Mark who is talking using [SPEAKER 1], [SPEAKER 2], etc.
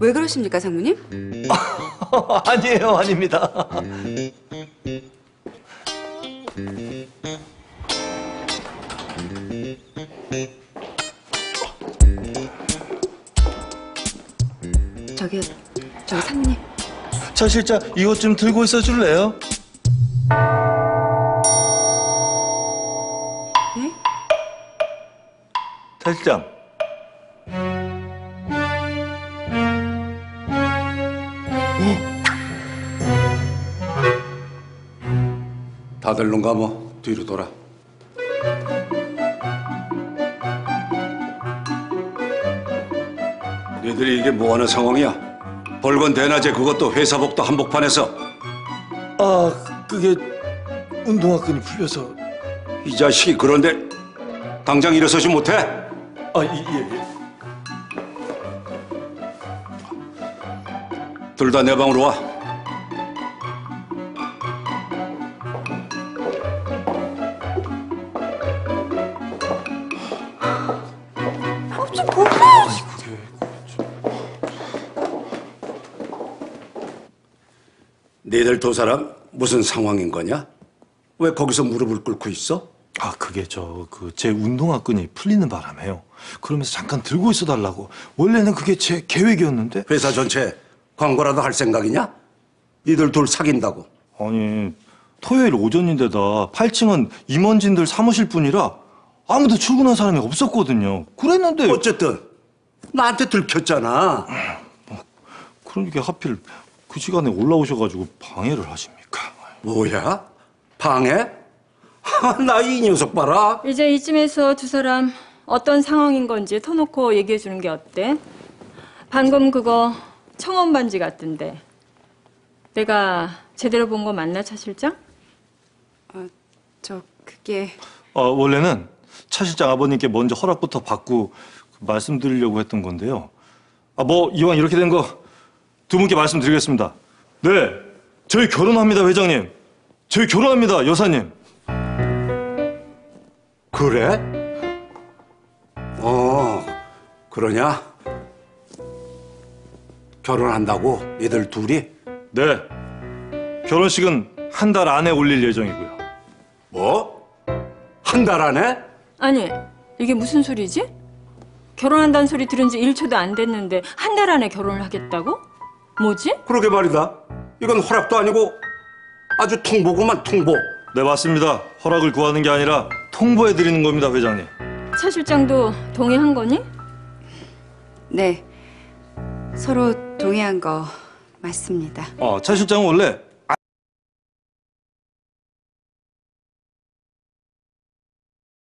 [SPEAKER 1] 왜 그러십니까, 상무님?
[SPEAKER 2] 아니에요, 아닙니다.
[SPEAKER 1] 저기, 저기 상무님.
[SPEAKER 2] 차 실장 이것 좀 들고 있어 줄래요?
[SPEAKER 1] 네?
[SPEAKER 2] 차 실장.
[SPEAKER 3] 다들 눈 감어 뒤로 돌아 니들이 이게 뭐하는 상황이야? 벌건 대낮에 그것도 회사복도 한복판에서
[SPEAKER 2] 아, 그게 운동화 끈이 풀려서.
[SPEAKER 3] 이 자식이 그런데 당장 일어서지 못해?
[SPEAKER 2] 아, 이, 예, 예.
[SPEAKER 3] 둘 다 내 방으로 와 니들 두 사람 무슨 상황인 거냐? 왜 거기서 무릎을 꿇고 있어?
[SPEAKER 2] 아, 그게 저, 그, 제 운동화 끈이 풀리는 바람에요. 그러면서 잠깐 들고 있어 달라고. 원래는 그게 제 계획이었는데.
[SPEAKER 3] 회사 전체 광고라도 할 생각이냐? 니들 둘 사귄다고.
[SPEAKER 2] 아니, 토요일 오전인데다 8층은 임원진들 사무실 뿐이라 아무도 출근한 사람이 없었거든요. 그랬는데.
[SPEAKER 3] 어쨌든 나한테 들켰잖아.
[SPEAKER 2] 그러니까 하필 그 시간에 올라오셔가지고 방해를 하십니까?
[SPEAKER 3] 뭐야? 방해? 나 이 녀석 봐라.
[SPEAKER 4] 이제 이쯤에서 두 사람 어떤 상황인 건지 터놓고 얘기해 주는 게 어때? 방금 그거 청원 반지 같던데. 내가 제대로 본 거 맞나, 차 실장?
[SPEAKER 1] 어, 저, 그게.
[SPEAKER 2] 아, 원래는 차 실장 아버님께 먼저 허락부터 받고 말씀드리려고 했던 건데요. 아, 뭐 이왕 이렇게 된 거 두 분께 말씀드리겠습니다. 네, 저희 결혼합니다, 회장님. 저희 결혼합니다, 여사님.
[SPEAKER 3] 그래? 어, 그러냐? 결혼한다고? 니들 둘이?
[SPEAKER 2] 네, 결혼식은 한 달 안에 올릴 예정이고요.
[SPEAKER 3] 뭐? 한 달 안에?
[SPEAKER 4] 아니, 이게 무슨 소리지? 결혼한다는 소리 들은 지 1초도 안 됐는데 한 달 안에 결혼을 하겠다고? 뭐지?
[SPEAKER 3] 그러게 말이다. 이건 허락도 아니고 아주 통보구만 통보.
[SPEAKER 2] 네, 맞습니다. 허락을 구하는 게 아니라 통보해 드리는 겁니다, 회장님.
[SPEAKER 4] 차 실장도 동의한 거니?
[SPEAKER 1] 네. 서로 동의한 거 맞습니다.
[SPEAKER 2] 아, 차 실장은 원래